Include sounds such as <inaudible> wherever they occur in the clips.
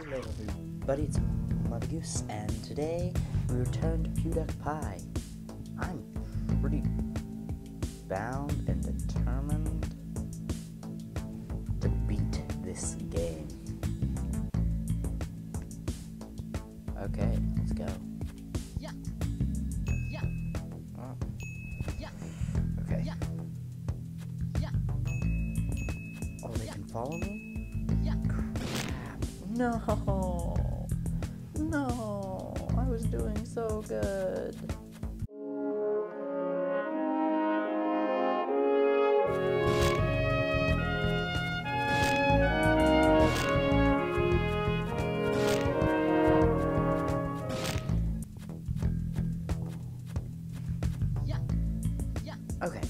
Hello everybody, it's Mother Goose, and today we return to PewDuckPie. I'm pretty bound and determined to beat this game. Okay, let's go. Yeah. Yeah. Oh, Yeah. okay. Yeah. Yeah. Oh, they can follow me? Yeah. Crap. No. No. I was doing so good. Yeah. Yeah. Okay.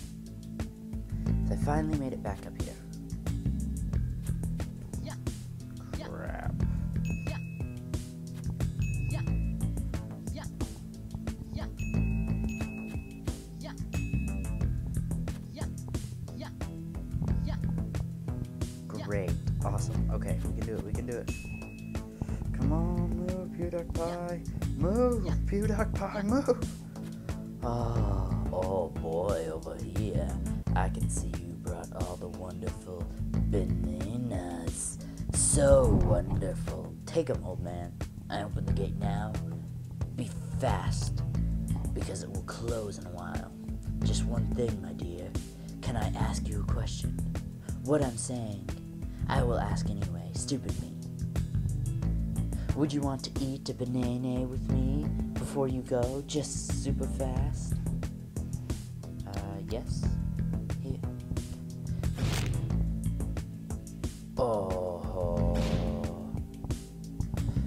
So I finally made it back up here. Move, Yeah. PewDuckPie, move. Oh, oh boy, over here. I can see you brought all the wonderful bananas. So wonderful. Take 'em, old man. I open the gate now. Be fast, because it will close in a while. Just one thing, my dear. Can I ask you a question? What I'm saying, I will ask anyway. Stupid me. Would you want to eat a banana with me before you go, just super fast? Uh, yes. Here. Oh.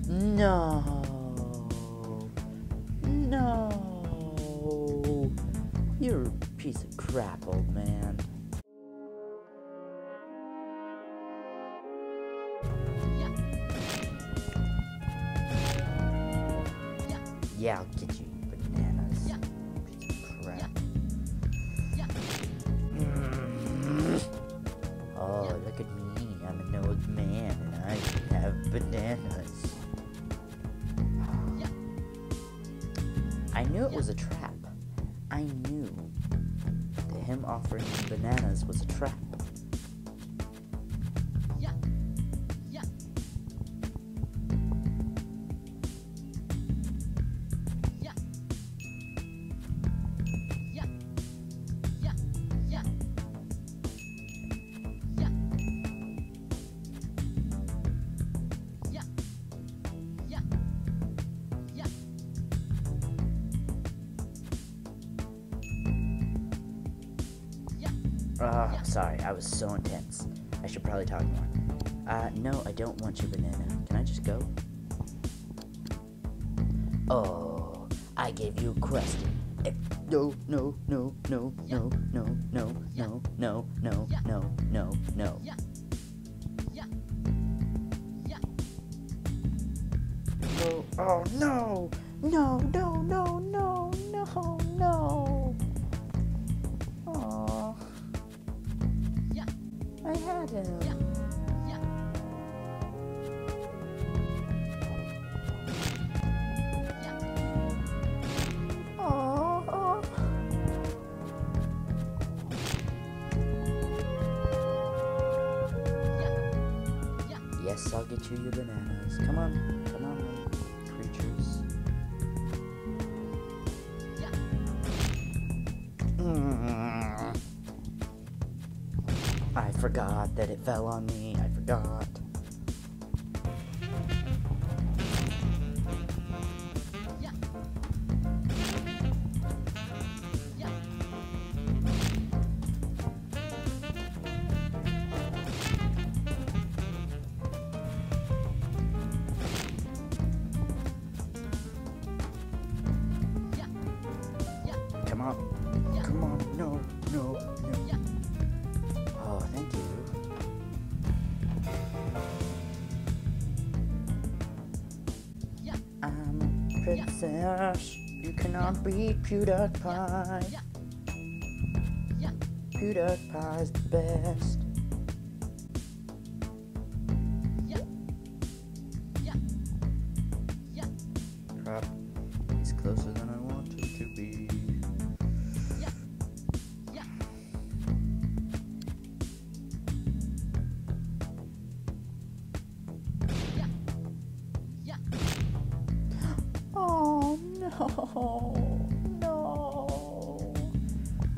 No. No. You're a piece of crap, old man. Yeah. Yeah, I'll get you bananas. Yeah. Crap. Yeah. Mm. Oh, look at me. I'm an old man and I have bananas. Yeah. I knew it was a trap. I knew that him offering me bananas was a trap. Ah, Yeah. sorry, I was so intense. I should probably talk more. Uh, no, I don't want your banana. Can I just go? Oh, I gave you a question. Eh, No, no, no, no, no, no, no, no, no, no, no, no, no. Yeah. Yeah. Yeah. Oh, oh no! No, no, no, no, no, no! I had him. Yeah. Yeah. Yeah. Yeah. Yeah. Yes, I'll get you your bananas. Come on, come on, creatures. Yeah. Mm. Forgot that it fell on me. I forgot. Come on, come on. No, no, sash. You cannot beat PewDiePie. PewDiePie's the best. Crap, he's closer than <laughs> no.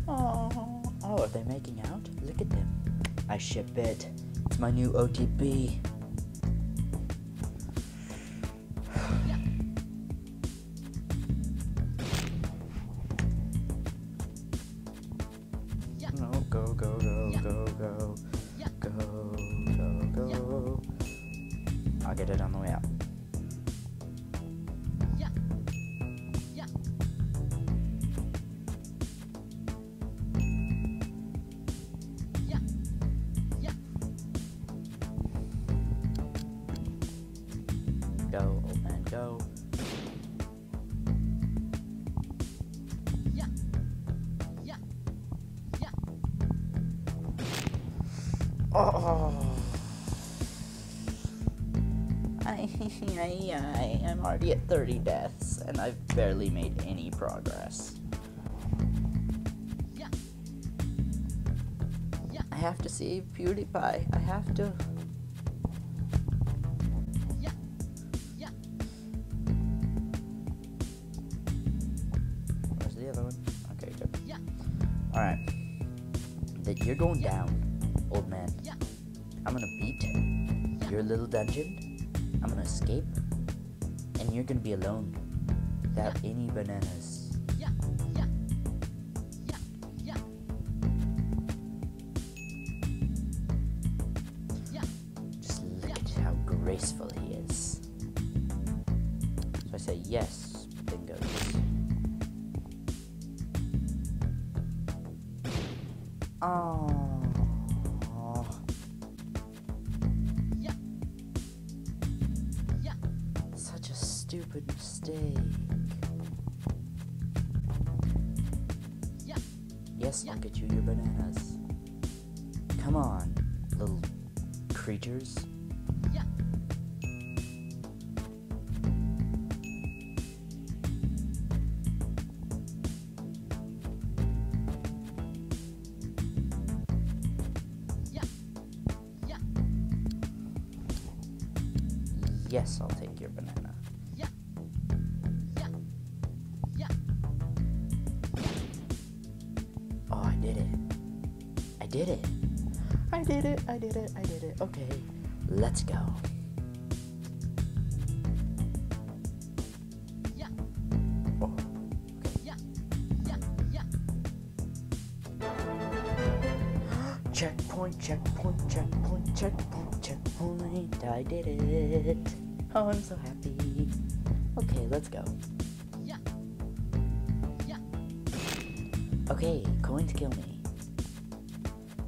Oh. Oh, are they making out? Look at them. I ship it. It's my new OTP. Go, old man, go. Yeah. Yeah. Yeah. <sighs> Oh. <laughs> I, I, I, I'm already at 30 deaths, and I've barely made any progress. Yeah. I have to save PewDiePie. I have to. Alright. That you're going down, old man. I'm gonna beat your little dungeon. I'm gonna escape. And you're gonna be alone. Without any bananas. Yeah. Yeah. Yeah. Yeah. Yeah. Just look at how graceful he is. So I say yes, Yes, I'll get you your bananas. Come on, little creatures. Did it. I did it. I did it. I did it. I did it. Okay, let's go. Yeah. Oh, Yeah. Yeah. Yeah. <gasps> checkpoint, checkpoint, checkpoint, checkpoint, checkpoint. I did it. Oh, I'm so happy. Okay, let's go. Okay, going to kill me.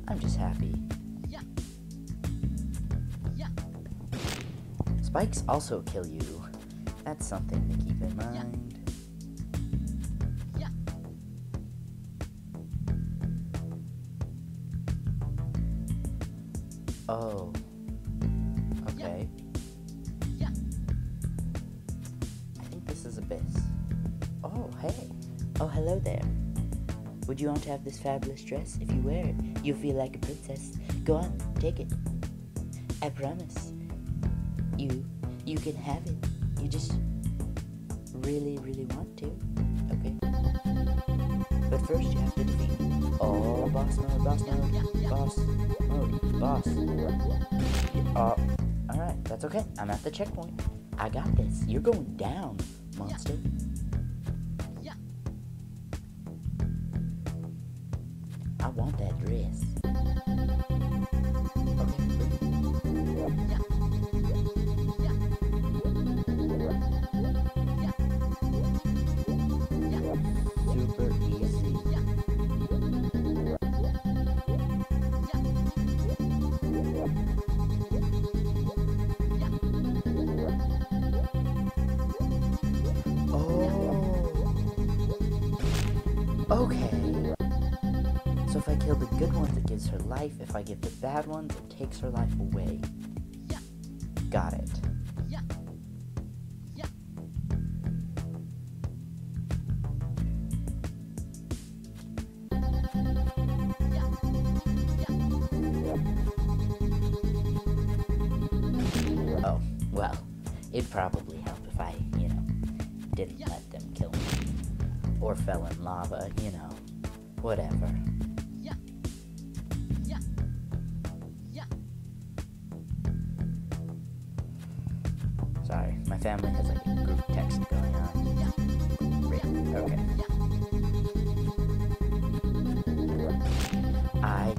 I'm just happy. Yeah. Yeah. Spikes also kill you. That's something to keep in mind. Yeah. Oh. Okay. Yeah. I think this is Abyss. Oh, hey. Oh, hello there. Would you want to have this fabulous dress? If you wear it, you'll feel like a princess. Go on, take it. I promise. You, you can have it. You just really, really want to. Okay. But first, you have to defeat me. Oh, boss mode, boss mode, boss mode, boss. Uh, alright, that's okay. I'm at the checkpoint. I got this. You're going down, monster. I want that dress. Oh. Okay, the good ones, it gives her life. If I give the bad ones, it takes her life away. Yeah. Got it. Yeah. Yeah. Oh, well, it'd probably help if I, you know, didn't let them kill me. Or fell in lava, you know. Whatever.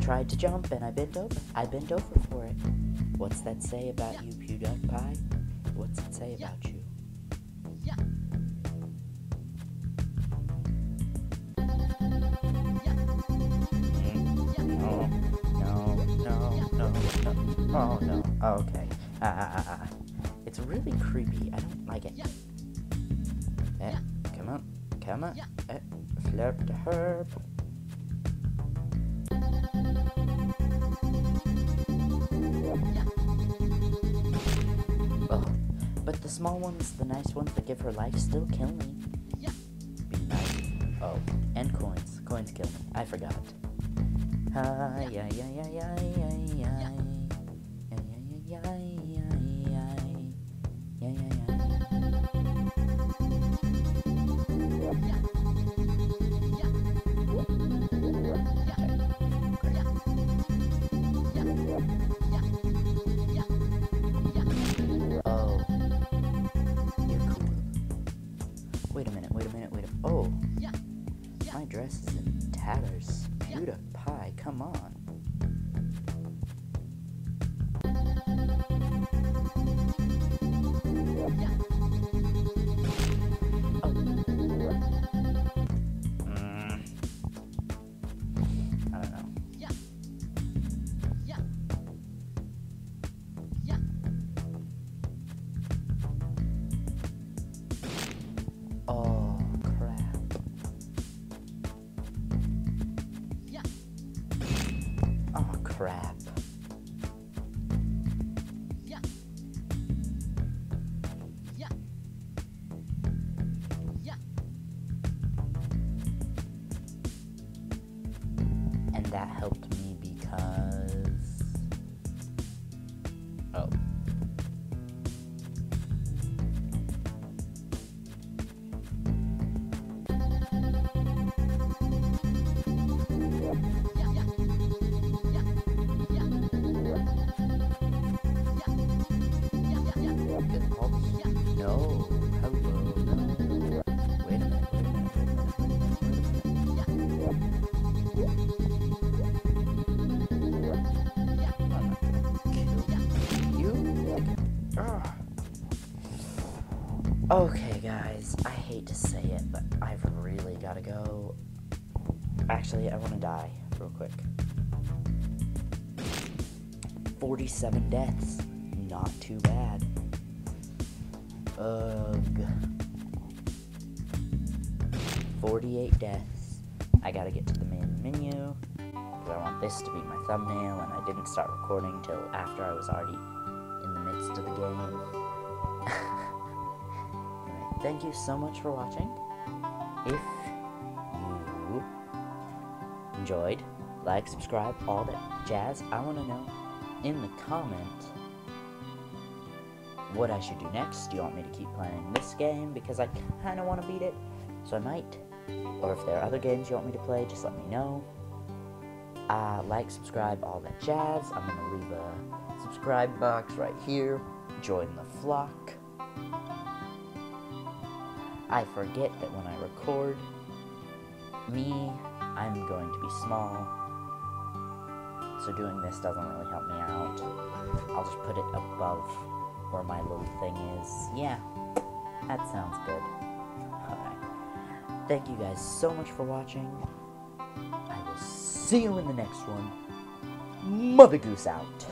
Tried to jump and I bent over. I bent over for it. What's that say about Yeah. you, PewDiePie? What's it say Yeah. about you? Yeah. Mm, No, no, no, no, no. Oh no. Okay. Ah, ah, ah, ah. It's really creepy. I don't like it. Yeah. Eh, come on, come on. Eh, flip the herb. The small ones, the nice ones that give her life, still kill me. Yeah. Be nice. Oh, and coins. Coins kill me. I forgot. Yeah, yeah, yeah, yeah, yeah. Yeah. That helped Okay, guys. I hate to say it, but I've really gotta go. Actually, I want to die real quick. 47 deaths. Not too bad. Ugh. 48 deaths. I gotta get to the main menu. Because I want this to be my thumbnail, and I didn't start recording till after I was already in the midst of the game. Thank you so much for watching. If you enjoyed, like, subscribe, all that jazz, I want to know in the comment what I should do next. Do you want me to keep playing this game? Because I kind of want to beat it, so I might. Or if there are other games you want me to play, just let me know. Uh, like, subscribe, all that jazz. I'm going to leave a subscribe box right here. Join the flock. I forget that when I record, me, I'm going to be small. So doing this doesn't really help me out. I'll just put it above where my little thing is. Yeah, that sounds good. Alright. Thank you guys so much for watching. I will see you in the next one. Mother Goose out.